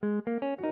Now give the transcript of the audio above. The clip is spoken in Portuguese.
Música